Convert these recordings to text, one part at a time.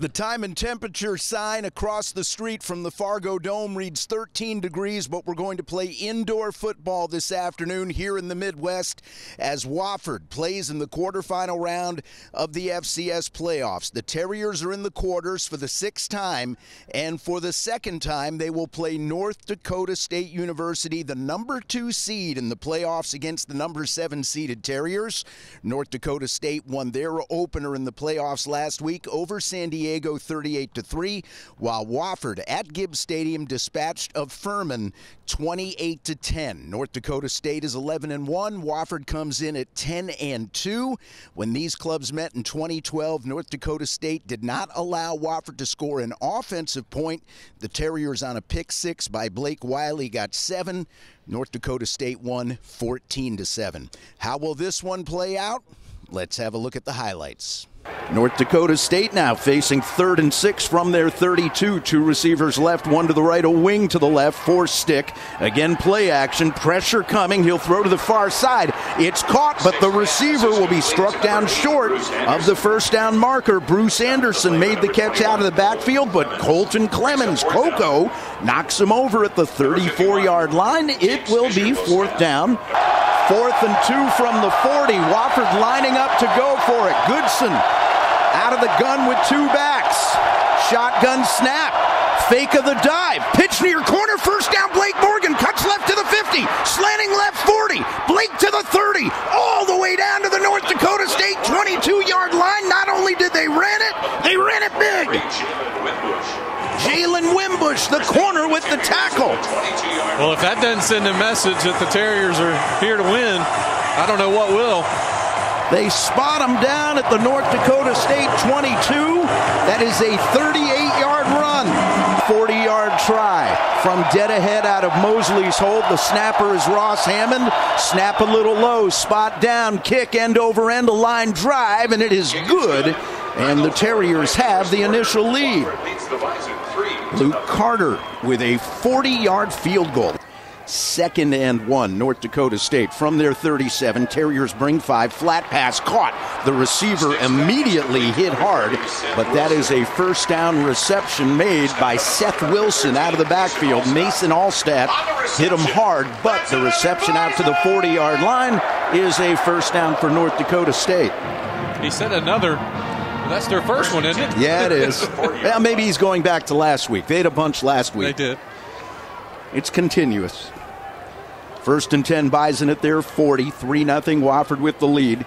The time and temperature sign across the street from the Fargodome reads 13 degrees, but we're going to play indoor football this afternoon here in the Midwest as Wofford plays in the quarterfinal round of the FCS playoffs. The Terriers are in the quarters for the sixth time, and for the second time, they will play North Dakota State University, the number two seed in the playoffs against the number seven seeded Terriers. North Dakota State won their opener in the playoffs last week over San Diego. Diego 38 to 3, while Wofford at Gibbs Stadium dispatched of Furman 28 to 10. North Dakota State is 11 and 1. Wofford comes in at 10 and 2. When these clubs met in 2012, North Dakota State did not allow Wofford to score an offensive point. The Terriers on a pick six by Blake Wiley got 7. North Dakota State won 14 to 7. How will this one play out? Let's have a look at the highlights. North Dakota State now facing third and six from their 32. Two receivers left, one to the right, a wing to the left, four Stick. Again, play action, pressure coming. He'll throw to the far side. It's caught, but the receiver will be struck down short of the first down marker. Bruce Anderson made the catch out of the backfield, but Colton Clemens, Coco, knocks him over at the 34 yard line. It will be fourth down. Fourth and two from the 40. Wofford lining up to go for it. Goodson out of the gun with two backs. Shotgun snap. Fake of the dive. Pitch near corner. First down. Blake Morgan cuts left to the 50. Slanting left 40. Blake to the 30. All the way down to the North Dakota State 22 yard line. Not only did they it, they ran it big. The corner with the tackle. Well, if that doesn't send a message that the Terriers are here to win, I don't know what will. They spot him down at the North Dakota State 22. That is a 38 yard run. 40 yard try from dead ahead out of Mosley's hold. The snapper is Ross Hammond. Snap a little low, spot down, kick end over end, a line drive, and it is good. And the Terriers have the initial lead. Luke Carter with a 40 yard field goal. Second and one, North Dakota State from their 37. Terriers bring five. Flat pass caught. The receiver immediately hit hard, but that is a first down reception made by Seth Wilson out of the backfield. Mason Allstat hit him hard, but the reception out to the 40 yard line is a first down for North Dakota State. He said another that's their first one, isn't it? Yeah, it is. well, maybe he's going back to last week. They had a bunch last week. They did. It's continuous. First and 10, Bison at their 40. 3 0, Wofford with the lead.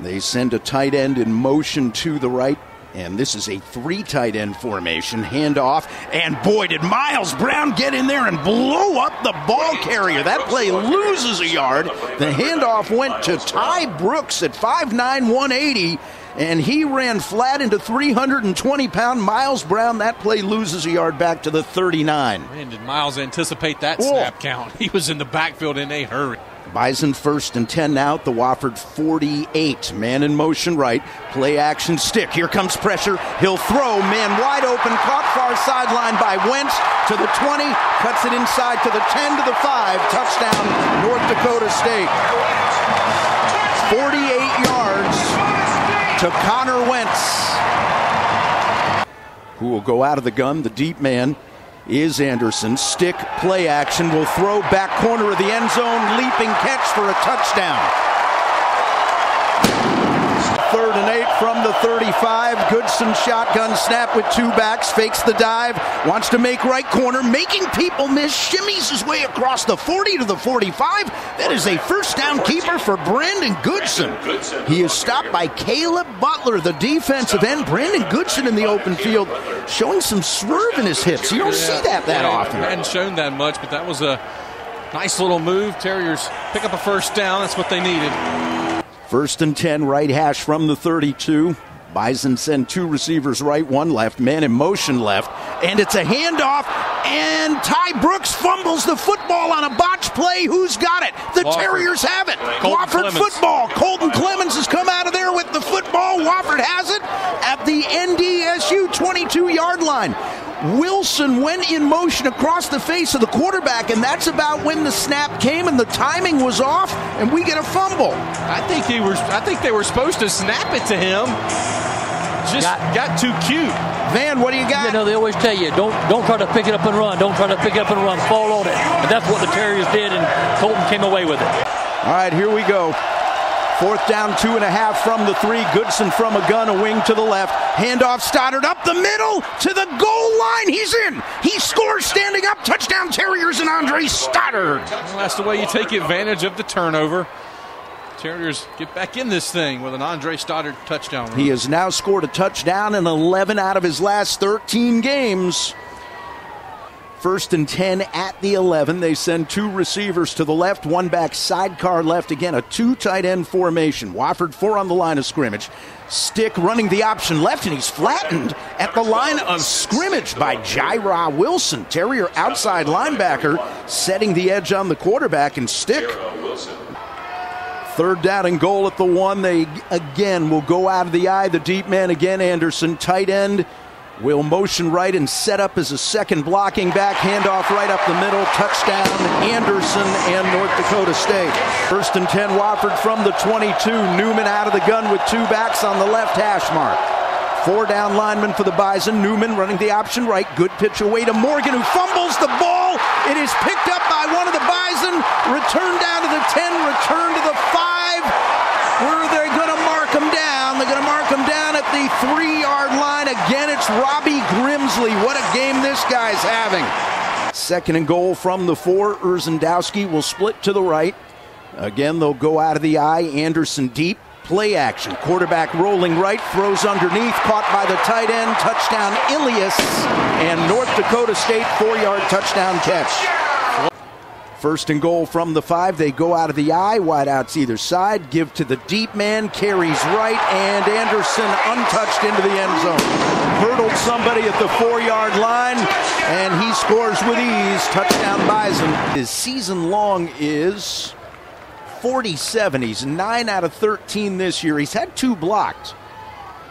They send a tight end in motion to the right. And this is a three tight end formation. Handoff. And boy, did Miles Brown get in there and blow up the ball carrier. That play loses a yard. The handoff went to Ty Brooks at 5'9, 180 and he ran flat into 320 pound Miles Brown. That play loses a yard back to the 39. Man, did Miles anticipate that snap count? He was in the backfield in a hurry. Bison first and 10 now at the Wofford 48. Man in motion right. Play action Stick. Here comes pressure. He'll throw. Man wide open. Caught far sideline by Wentz to the 20. Cuts it inside to the 10 to the 5. Touchdown, North Dakota State. 48 yards to Connor Wentz, who will go out of the gun. The deep man is Anderson. Stick play action will throw back corner of the end zone, leaping catch for a touchdown. Third and eight from the 35. Goodson shotgun snap with two backs, fakes the dive, wants to make right corner, making people miss, shimmies his way across the 40 to the 45. That is a first down keeper for Brandon Goodson. He is stopped by Caleb Butler, the defensive end. Brandon Goodson in the open field, showing some swerve in his hips. You don't see that that often. Hadn't shown that much, but that was a nice little move. Terriers pick up a first down. That's what they needed. First and 10, right hash from the 32. Bison send two receivers right, one left, man in motion left, and it's a handoff, and Ty Brooks fumbles the football on a botch play. Who's got it? The Wofford. Terriers have it. Colton Wofford Clemens. football. Colton Clemens has come out of there with the football. Wofford has it at the NDSU 22 yard line. Wilson went in motion across the face of the quarterback, and that's about when the snap came and the timing was off, and we get a fumble. I think he was. I think they were supposed to snap it to him. just got, got, too cute. Van, what do you got? You know, they always tell you, don't don't try to pick it up and run. Don't try to pick it up and run. Fall on it. And that's what the Terriers did, and Colton came away with it. All right, here we go. Fourth down, two and a half from the three. Goodson from a gun, a wing to the left. Handoff Stoddard up the middle to the goal line. He's in. He scores standing up. Touchdown Terriers and Andre Stoddard. Well, that's the way you take advantage of the turnover. Terriers get back in this thing with an Andre Stoddard touchdown. Run. He has now scored a touchdown in 11 out of his last 13 games. First and 10 at the 11. They send two receivers to the left, one back sidecar left. Again, a two tight end formation. Wofford four on the line of scrimmage. Stick running the option left, and he's flattened at the line of scrimmage by Jaira Wilson. Terrier outside linebacker setting the edge on the quarterback, and Stick. Third down and goal at the one. They again will go out of the I. The deep man again, Anderson. Tight end will motion right and set up as a second blocking back. Handoff right up the middle. Touchdown, Anderson and North Dakota State. First and 10, Wofford from the 22. Newman out of the gun with two backs on the left hash mark. Four down lineman for the Bison. Newman running the option right. Good pitch away to Morgan, who fumbles the ball. It is picked up by one of the Bison. Return down to the 10, return to the 5. Where are they going to mark him down? They're going to mark him down at the three yard line. Again, it's Robbie Grimsley. What a game this guy's having. Second and goal from the four. Urzendowski will split to the right. Again, they'll go out of the I. Anderson deep. Play action. Quarterback rolling right, throws underneath, caught by the tight end. Touchdown, Illies. And North Dakota State four yard touchdown catch. First and goal from the five. They go out of the I. Wideouts either side. Give to the deep man. Carries right. And Anderson untouched into the end zone. Hurdled somebody at the four yard line. And he scores with ease. Touchdown Bison. His season long is 47. He's 9 out of 13 this year. He's had two blocked.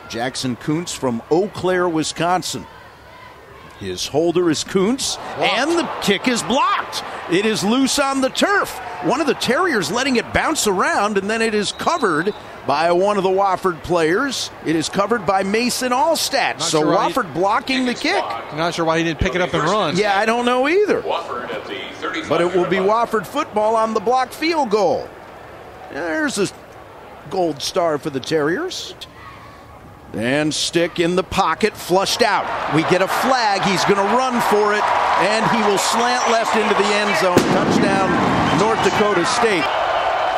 Jackson Kuntz from Eau Claire, Wisconsin. His holder is Kuntz, and the kick is blocked. It is loose on the turf. One of the Terriers letting it bounce around, and then it is covered by one of the Wofford players. It is covered by Mason Allstat. Not so sure Wofford blocking the kick. Not sure why he didn't pick it up and run. Yeah, I don't know either. But it will be Wofford football on the block field goal. There's a gold star for the Terriers. And Stick in the pocket, flushed out. We get a flag. He's going to run for it, and he will slant left into the end zone. Touchdown, North Dakota State.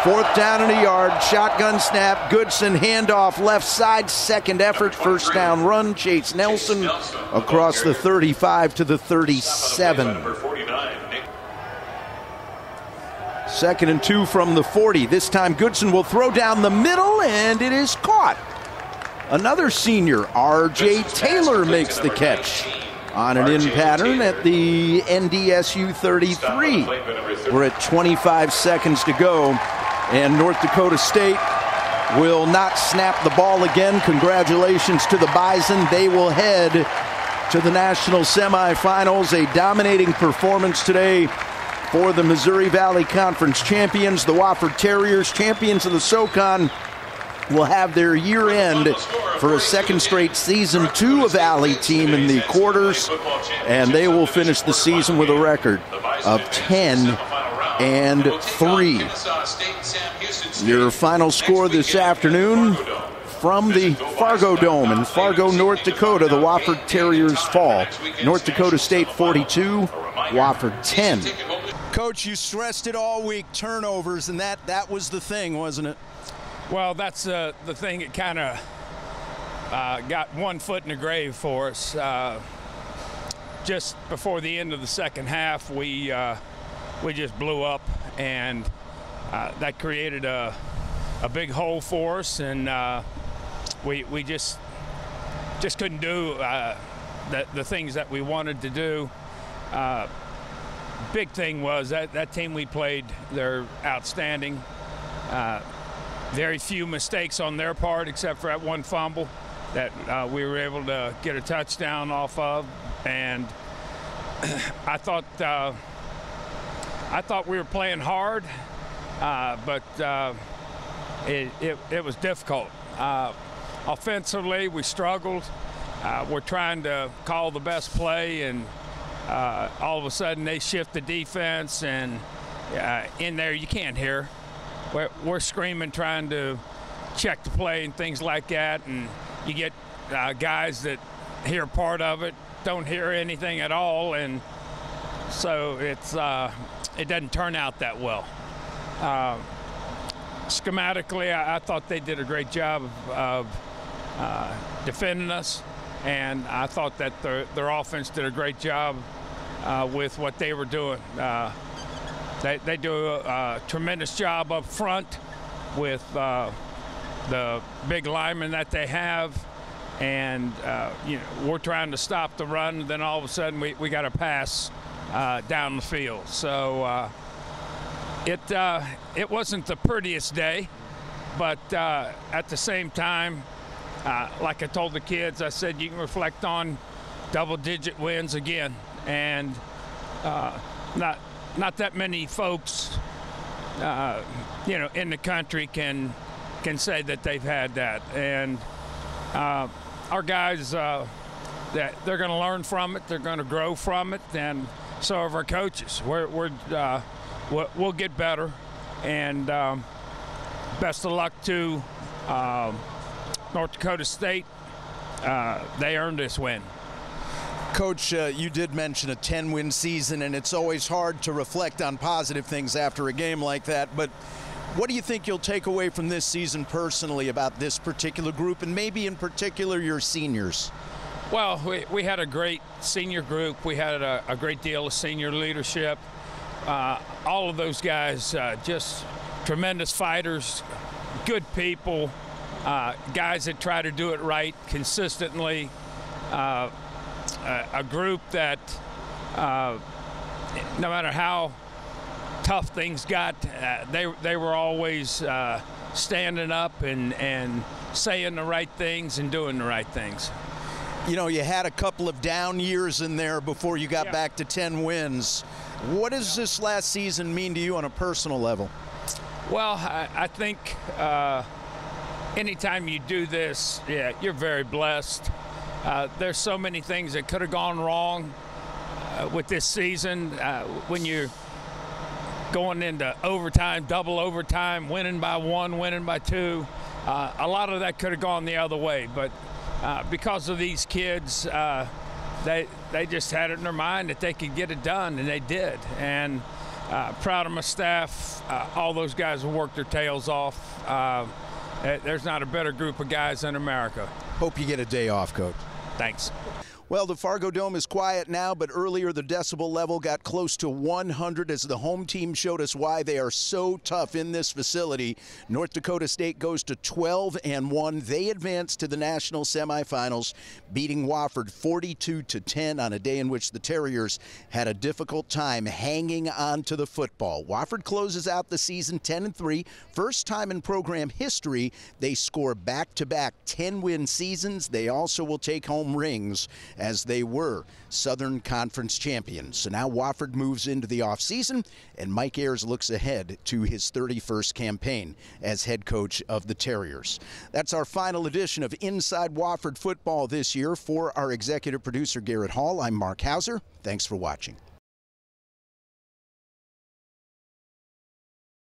Fourth down and a yard. Shotgun snap. Goodson handoff left side. Second effort. First down run. Chase Nelson across the 35 to the 37. Second and two from the 40. This time Goodson will throw down the middle, and it is caught. Another senior, R.J. Taylor, makes the catch on an in pattern at the NDSU 33. We're at 25 seconds to go, and North Dakota State will not snap the ball again. Congratulations to the Bison. They will head to the national semifinals. A dominating performance today for the Missouri Valley Conference champions, the Wofford Terriers, champions of the SOCON will have their year end for a second straight season two Valley team in the quarters, and they will finish the season with a record of 10 and 3. Your final score this afternoon from the Fargodome in Fargo, North Dakota. The Wofford Terriers fall. North Dakota State 42, Wofford 10. Coach, you stressed it all week turnovers, and that, that was the thing, wasn't it? Well, that's uh, the thing that kind of uh, got one foot in the grave for us. Uh, just before the end of the second half, we uh, we just blew up, and uh, that created a a big hole for us, and uh, we we just just couldn't do the the things that we wanted to do. big thing was that that team we played, they're outstanding very few mistakes on their part except for that one fumble that uh, we were able to get a touchdown off of. And I thought uh, I thought we were playing hard, uh, but uh, it, it, it, was difficult. Uh, offensively, we struggled. Uh, we're trying to call the best play, and all of a sudden they shift the defense, and in there you can't hear. We're, we're, screaming, trying to check the play and things like that, and you get uh, guys that hear part of it, don't hear anything at all, and so it's uh, it doesn't turn out that well. Uh, schematically, I, I, thought they did a great job of, of uh, defending us, and I thought that their, their offense did a great job uh, with what they were doing. Uh, they, they do a, a, tremendous job up front with the big linemen that they have and uh, you know we're trying to stop the run. Then all of a sudden we, we got a pass uh, down the field. So uh, it uh, it wasn't the prettiest day, but uh, at the same time, uh, like I told the kids, I said you can reflect on double-digit wins again, and not not that many folks, you know, in the country can can say that they've had that and our guys, uh, that they're going to learn from it. They're going to grow from it, and so are our coaches. We're, we're uh, we'll get better, and um, best of luck to uh, North Dakota State. Uh, they earned this win. Coach, uh, you did mention a 10 win season, and it's always hard to reflect on positive things after a game like that. But what do you think you'll take away from this season personally about this particular group and maybe in particular your seniors? Well, we, we had a great senior group. We had a, a great deal of senior leadership. Uh, all of those guys uh, just tremendous fighters, good people, uh, guys that try to do it right consistently. Uh, a, a, group that, uh, no matter how tough things got, uh, they they were always uh, standing up and and saying the right things and doing the right things. You know, you had a couple of down years in there before you got yeah. back to 10 wins. What does this last season mean to you on a personal level? Well, I, I think uh, anytime you do this, yeah, you're very blessed. Uh, there's so many things that could have gone wrong uh, with this season. Uh, when you going into overtime, double overtime, winning by one, winning by two. Uh, a lot of that could have gone the other way, but uh, because of these kids, uh, they they just had it in their mind that they could get it done, and they did. And uh, proud of my staff. Uh, all those guys worked their tails off. Uh, there's not a better group of guys in America. Hope you get a day off, coach. Thanks. Well, the Fargodome is quiet now, but earlier the decibel level got close to 100 as the home team showed us why they are so tough in this facility. North Dakota State goes to 12 and 1. They advance to the national semifinals, beating Wofford 42 to 10 on a day in which the Terriers had a difficult time hanging on to the football. Wofford closes out the season 10 and 3. First time in program history they score back-to-back 10-win seasons. They also will take home rings as they were Southern Conference champions. So now Wofford moves into the offseason, and Mike Ayers looks ahead to his 31st campaign as head coach of the Terriers. That's our final edition of Inside Wofford Football this year. For our executive producer, Garrett Hall, I'm Mark Hauser. Thanks for watching.